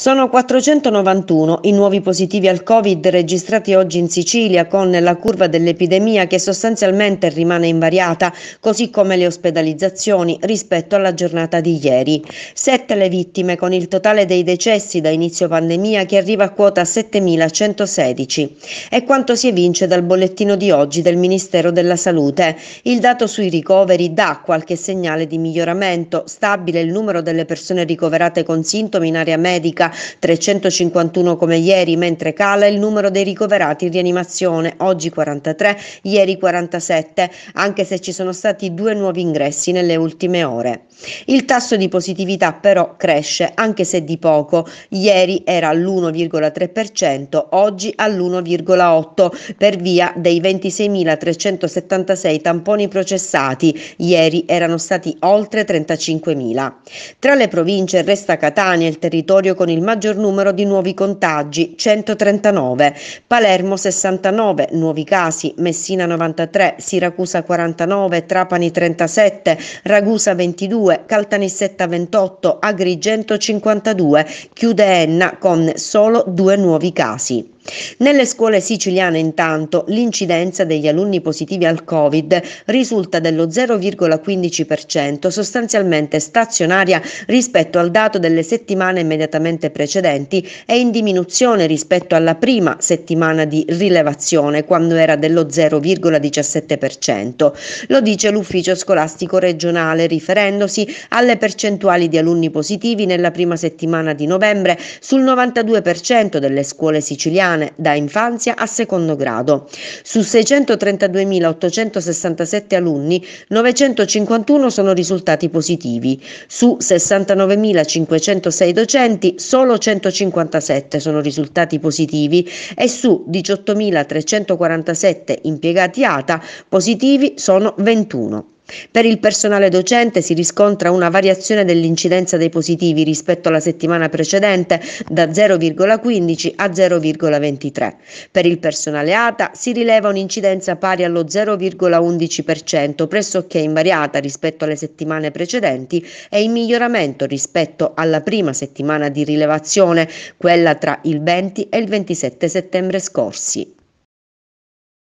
Sono 491 i nuovi positivi al Covid registrati oggi in Sicilia con la curva dell'epidemia che sostanzialmente rimane invariata, così come le ospedalizzazioni rispetto alla giornata di ieri. Sette le vittime con il totale dei decessi da inizio pandemia che arriva a quota 7116. È quanto si evince dal bollettino di oggi del Ministero della Salute. Il dato sui ricoveri dà qualche segnale di miglioramento, stabile il numero delle persone ricoverate con sintomi in area medica 351 come ieri, mentre cala il numero dei ricoverati in rianimazione, oggi 43, ieri 47, anche se ci sono stati due nuovi ingressi nelle ultime ore. Il tasso di positività però cresce, anche se di poco. Ieri era all'1,3%, oggi all'1,8% per via dei 26.376 tamponi processati. Ieri erano stati oltre 35.000. Tra le province resta Catania, il territorio con il maggior numero di nuovi contagi, 139, Palermo 69 nuovi casi, Messina 93, Siracusa 49, Trapani 37, Ragusa 22, Caltanissetta 28, Agrigento 52, chiude Enna con solo due nuovi casi. Nelle scuole siciliane intanto l'incidenza degli alunni positivi al Covid risulta dello 0,15%, sostanzialmente stazionaria rispetto al dato delle settimane immediatamente precedenti e in diminuzione rispetto alla prima settimana di rilevazione quando era dello 0,17%. Lo dice l'ufficio scolastico regionale riferendosi alle percentuali di alunni positivi nella prima settimana di novembre sul 92% delle scuole siciliane italiane da infanzia a secondo grado. Su 632.867 alunni, 951 sono risultati positivi. Su 69.506 docenti, solo 157 sono risultati positivi e su 18.347 impiegati ATA positivi sono 21. Per il personale docente si riscontra una variazione dell'incidenza dei positivi rispetto alla settimana precedente da 0,15 a 0,23. Per il personale ATA si rileva un'incidenza pari allo 0,11%, pressoché invariata rispetto alle settimane precedenti e in miglioramento rispetto alla prima settimana di rilevazione, quella tra il 20 e il 27 settembre scorsi.